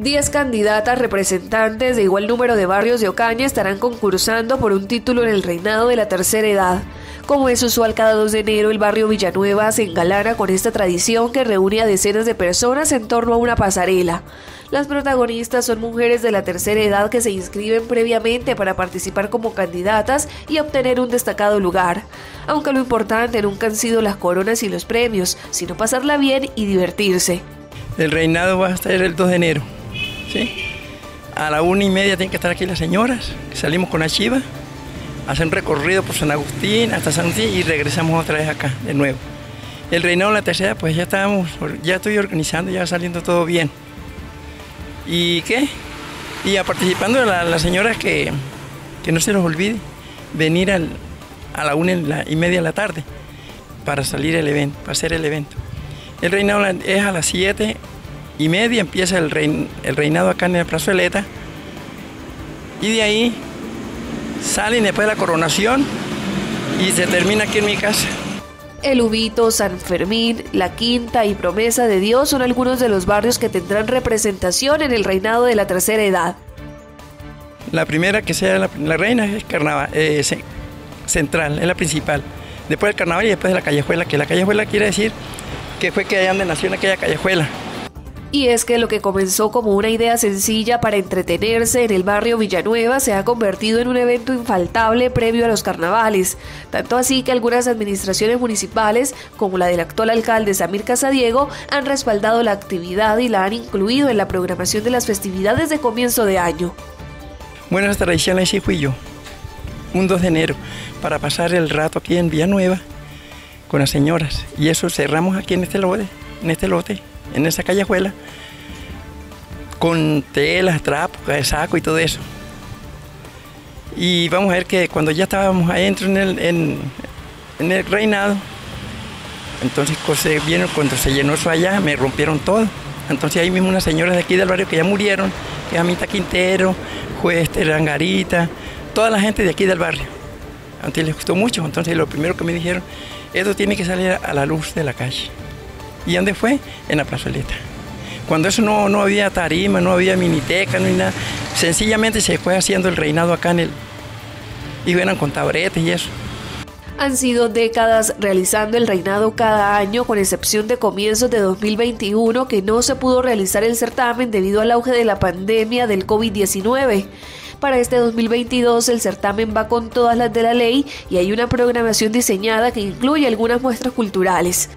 10 candidatas representantes de igual número de barrios de Ocaña estarán concursando por un título en el reinado de la tercera edad. Como es usual cada 2 de enero, el barrio Villanueva se engalana con esta tradición que reúne a decenas de personas en torno a una pasarela. Las protagonistas son mujeres de la tercera edad que se inscriben previamente para participar como candidatas y obtener un destacado lugar. Aunque lo importante nunca han sido las coronas y los premios, sino pasarla bien y divertirse. El reinado va a estar el 2 de enero. ¿Sí? A la una y media tienen que estar aquí las señoras, salimos con la chiva, hacen recorrido por San Agustín hasta San Agustín y regresamos otra vez acá de nuevo. El reinado de la tercera, pues ya estábamos, ya estoy organizando, ya saliendo todo bien. ¿Y qué? Y a participando las señoras que, que, no se los olvide venir a la una y media de la tarde para salir el evento, para hacer el evento. El reinado es a las siete y media empieza el, reinado acá en la plazoleta y de ahí salen después de la coronación y se termina aquí en mi casa. El Ubito, San Fermín, La Quinta y Promesa de Dios son algunos de los barrios que tendrán representación en el reinado de la tercera edad. La primera que sea la, reina es carnaval, eh, central, es la principal. Después el carnaval y después de la callejuela, que la callejuela quiere decir que fue que allá donde nació en aquella callejuela. Y es que lo que comenzó como una idea sencilla para entretenerse en el barrio Villanueva se ha convertido en un evento infaltable previo a los carnavales, tanto así que algunas administraciones municipales, como la del actual alcalde Samir Casadiego, han respaldado la actividad y la han incluido en la programación de las festividades de comienzo de año. La hice fui yo, un 2 de enero, para pasar el rato aquí en Villanueva con las señoras. Y eso cerramos aquí en este lote, en este lote en esa callejuela con telas, trapos, saco y todo eso. Y vamos a ver que cuando ya estábamos adentro en el, reinado, entonces se vieron, cuando se llenó eso allá, me rompieron todo. Entonces ahí mismo unas señoras de aquí del barrio que ya murieron, que es Amita Quintero, Juez Terangarita, toda la gente de aquí del barrio. Entonces les gustó mucho, entonces lo primero que me dijeron, esto tiene que salir a la luz de la calle. ¿Y dónde fue? En la plazoleta. Cuando eso no, no había tarima, no había miniteca, no nada. Sencillamente se fue haciendo el reinado acá en el... Y venían con taburetes y eso. Han sido décadas realizando el reinado cada año, con excepción de comienzos de 2021, que no se pudo realizar el certamen debido al auge de la pandemia del COVID-19. Para este 2022 el certamen va con todas las de la ley y hay una programación diseñada que incluye algunas muestras culturales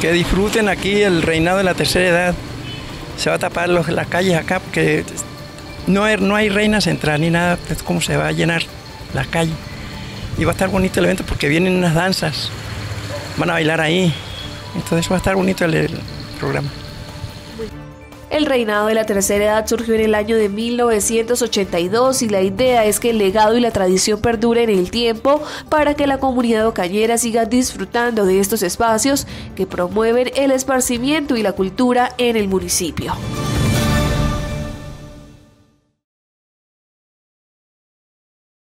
que disfruten aquí el reinado de la tercera edad. Se va a tapar las calles acá porque no hay, no hay reina central ni nada, es como se va a llenar la calle. Y va a estar bonito el evento porque vienen unas danzas, van a bailar ahí. Entonces va a estar bonito el programa. El reinado de la tercera edad surgió en el año de 1982 y la idea es que el legado y la tradición perduren en el tiempo para que la comunidad ocañera siga disfrutando de estos espacios que promueven el esparcimiento y la cultura en el municipio.